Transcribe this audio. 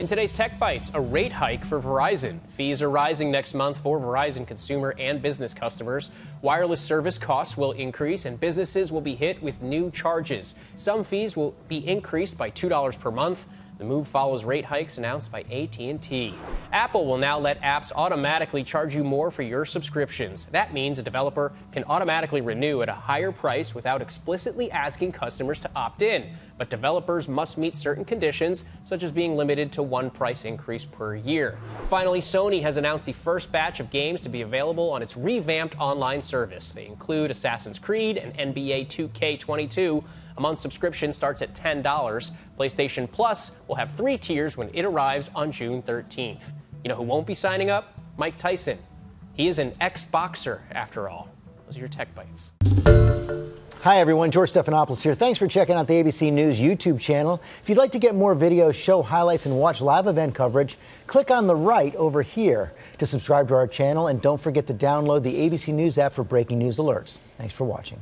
In today's Tech Bites, a rate hike for Verizon. Fees are rising next month for Verizon consumer and business customers. Wireless service costs will increase and businesses will be hit with new charges. Some fees will be increased by $2 per month. The move follows rate hikes announced by AT&T. Apple will now let apps automatically charge you more for your subscriptions. That means a developer can automatically renew at a higher price without explicitly asking customers to opt in. But developers must meet certain conditions, such as being limited to one price increase per year. Finally, Sony has announced the first batch of games to be available on its revamped online service. They include Assassin's Creed and NBA 2K22. A month subscription starts at $10. PlayStation Plus will have three tiers when it arrives on June 13th. You know who won't be signing up? Mike Tyson. He is an ex boxer, after all. Those are your tech bites. Hi, everyone. George Stephanopoulos here. Thanks for checking out the ABC News YouTube channel. If you'd like to get more videos, show highlights, and watch live event coverage, click on the right over here to subscribe to our channel. And don't forget to download the ABC News app for breaking news alerts. Thanks for watching.